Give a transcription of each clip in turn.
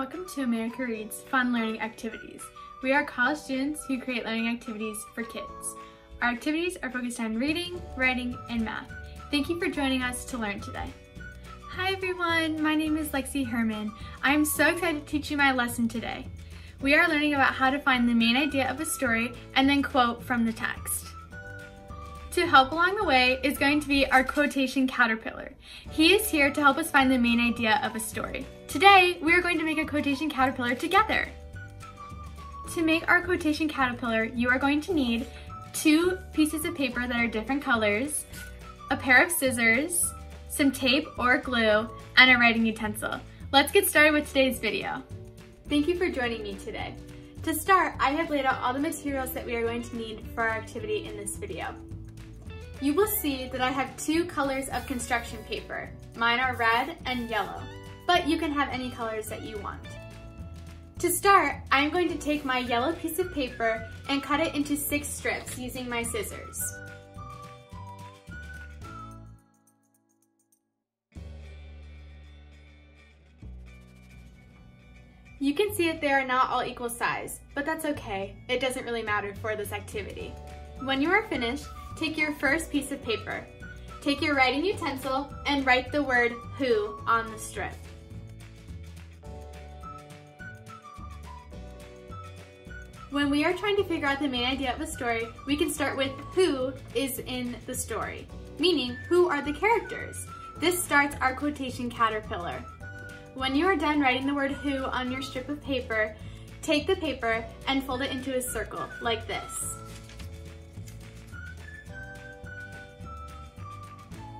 Welcome to America Reads Fun Learning Activities. We are college students who create learning activities for kids. Our activities are focused on reading, writing, and math. Thank you for joining us to learn today. Hi everyone, my name is Lexi Herman. I am so excited to teach you my lesson today. We are learning about how to find the main idea of a story and then quote from the text. To help along the way is going to be our quotation caterpillar. He is here to help us find the main idea of a story. Today, we are going to make a quotation caterpillar together. To make our quotation caterpillar, you are going to need two pieces of paper that are different colors, a pair of scissors, some tape or glue, and a writing utensil. Let's get started with today's video. Thank you for joining me today. To start, I have laid out all the materials that we are going to need for our activity in this video. You will see that I have two colors of construction paper. Mine are red and yellow, but you can have any colors that you want. To start, I'm going to take my yellow piece of paper and cut it into six strips using my scissors. You can see that they are not all equal size, but that's okay. It doesn't really matter for this activity. When you are finished, Take your first piece of paper. Take your writing utensil and write the word who on the strip. When we are trying to figure out the main idea of a story, we can start with who is in the story, meaning who are the characters. This starts our quotation caterpillar. When you are done writing the word who on your strip of paper, take the paper and fold it into a circle like this.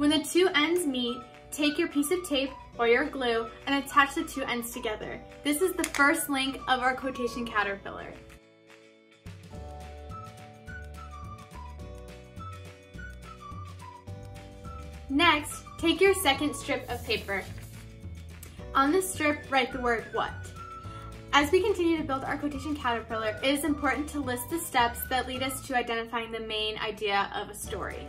When the two ends meet, take your piece of tape or your glue and attach the two ends together. This is the first link of our quotation caterpillar. Next, take your second strip of paper. On this strip, write the word what. As we continue to build our quotation caterpillar, it is important to list the steps that lead us to identifying the main idea of a story.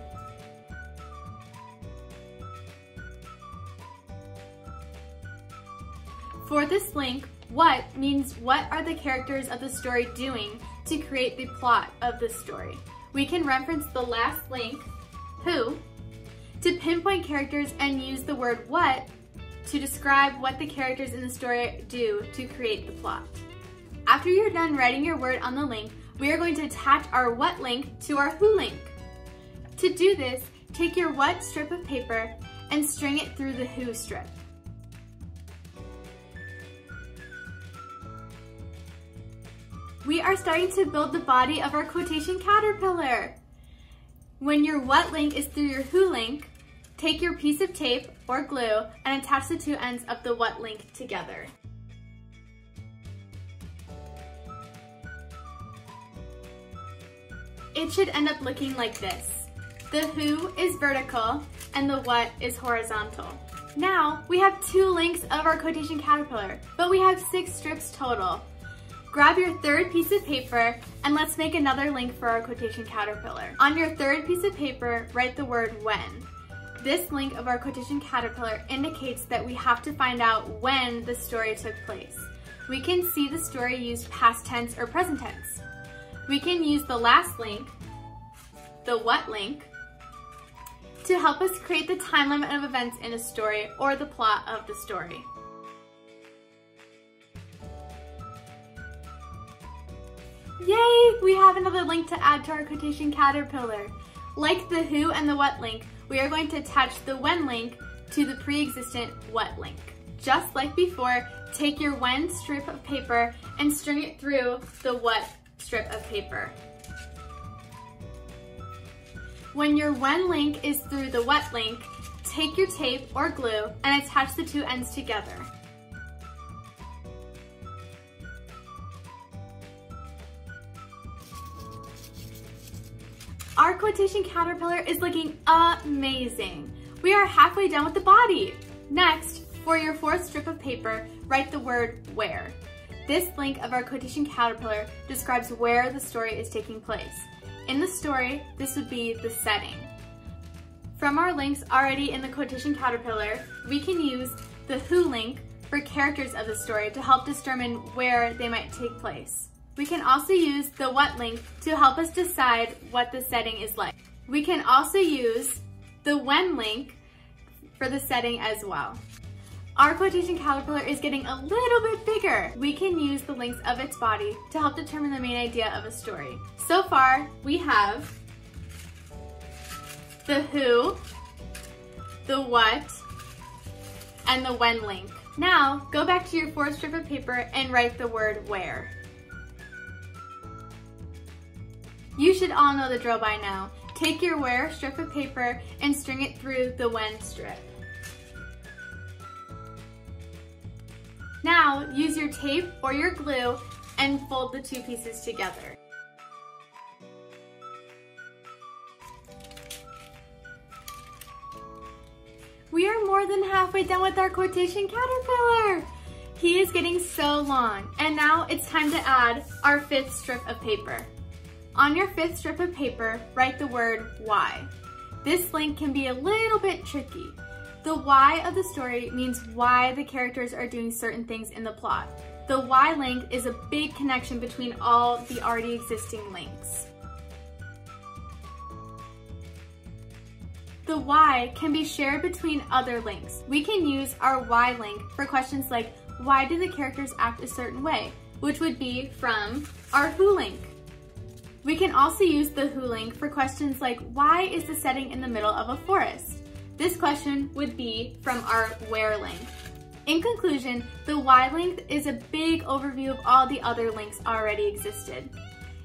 For this link, what means what are the characters of the story doing to create the plot of the story. We can reference the last link, who, to pinpoint characters and use the word what to describe what the characters in the story do to create the plot. After you're done writing your word on the link, we are going to attach our what link to our who link. To do this, take your what strip of paper and string it through the who strip. We are starting to build the body of our quotation caterpillar. When your what link is through your who link, take your piece of tape or glue and attach the two ends of the what link together. It should end up looking like this. The who is vertical and the what is horizontal. Now, we have two links of our quotation caterpillar, but we have six strips total. Grab your third piece of paper and let's make another link for our quotation caterpillar. On your third piece of paper, write the word when. This link of our quotation caterpillar indicates that we have to find out when the story took place. We can see the story used past tense or present tense. We can use the last link, the what link, to help us create the time limit of events in a story or the plot of the story. Yay! We have another link to add to our quotation caterpillar. Like the who and the what link, we are going to attach the when link to the pre-existent what link. Just like before, take your when strip of paper and string it through the what strip of paper. When your when link is through the what link, take your tape or glue and attach the two ends together. Our quotation caterpillar is looking amazing. We are halfway done with the body. Next, for your fourth strip of paper, write the word where. This link of our quotation caterpillar describes where the story is taking place. In the story, this would be the setting. From our links already in the quotation caterpillar, we can use the who link for characters of the story to help determine where they might take place. We can also use the what link to help us decide what the setting is like. We can also use the when link for the setting as well. Our quotation caterpillar is getting a little bit bigger. We can use the length of its body to help determine the main idea of a story. So far, we have the who, the what, and the when link. Now, go back to your fourth strip of paper and write the word where. You should all know the drill by now. Take your where strip of paper and string it through the when strip. Now, use your tape or your glue and fold the two pieces together. We are more than halfway done with our quotation caterpillar. He is getting so long. And now it's time to add our fifth strip of paper. On your fifth strip of paper, write the word why. This link can be a little bit tricky. The why of the story means why the characters are doing certain things in the plot. The why link is a big connection between all the already existing links. The why can be shared between other links. We can use our why link for questions like, why do the characters act a certain way? Which would be from our who link. We can also use the who link for questions like, why is the setting in the middle of a forest? This question would be from our where link. In conclusion, the why link is a big overview of all the other links already existed.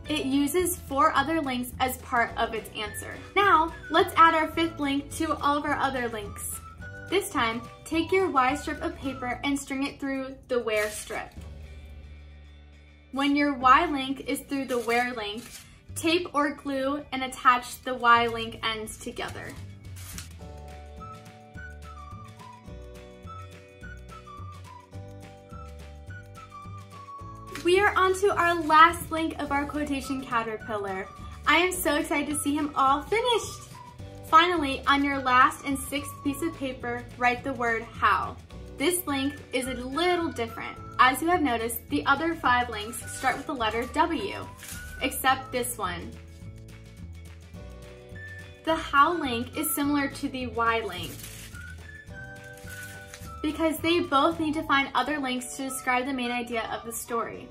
It uses four other links as part of its answer. Now, let's add our fifth link to all of our other links. This time, take your why strip of paper and string it through the where strip. When your why link is through the where link, tape or glue and attach the why link ends together. We are on to our last link of our quotation caterpillar. I am so excited to see him all finished. Finally, on your last and sixth piece of paper, write the word how. This link is a little different. As you have noticed, the other five links start with the letter W, except this one. The how link is similar to the why link because they both need to find other links to describe the main idea of the story.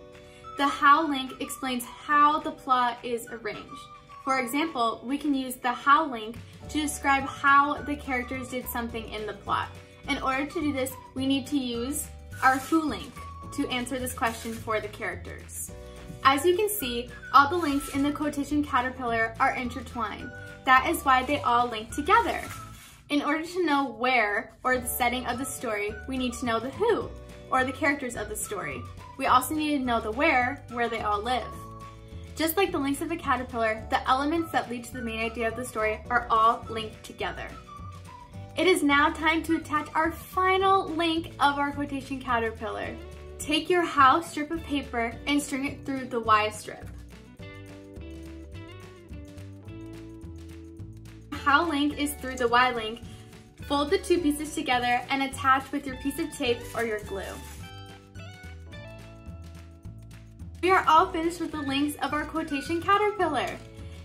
The how link explains how the plot is arranged. For example, we can use the how link to describe how the characters did something in the plot. In order to do this, we need to use our who link to answer this question for the characters. As you can see, all the links in the quotation caterpillar are intertwined. That is why they all link together. In order to know where, or the setting of the story, we need to know the who, or the characters of the story. We also need to know the where, where they all live. Just like the links of a caterpillar, the elements that lead to the main idea of the story are all linked together. It is now time to attach our final link of our quotation caterpillar. Take your how strip of paper and string it through the why strip. How link is through the why link. Fold the two pieces together and attach with your piece of tape or your glue. We are all finished with the links of our quotation caterpillar.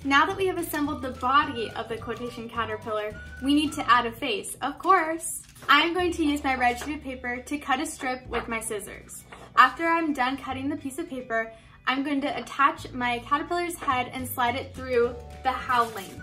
Now that we have assembled the body of the quotation caterpillar, we need to add a face, of course. I am going to use my red sheet of paper to cut a strip with my scissors. After I'm done cutting the piece of paper, I'm going to attach my caterpillar's head and slide it through the how link.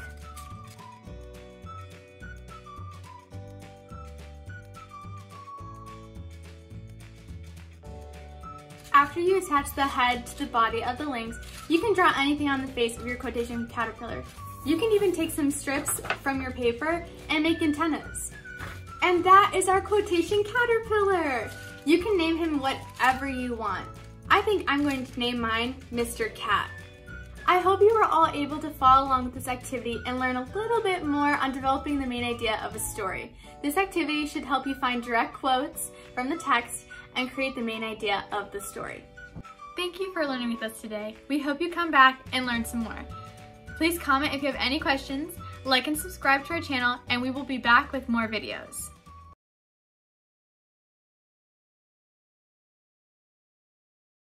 After you attach the head to the body of the links, you can draw anything on the face of your quotation caterpillar. You can even take some strips from your paper and make antennas. And that is our quotation caterpillar. You can name him whatever you want. I think I'm going to name mine Mr. Cat. I hope you were all able to follow along with this activity and learn a little bit more on developing the main idea of a story. This activity should help you find direct quotes from the text and create the main idea of the story. Thank you for learning with us today. We hope you come back and learn some more. Please comment if you have any questions, like and subscribe to our channel, and we will be back with more videos.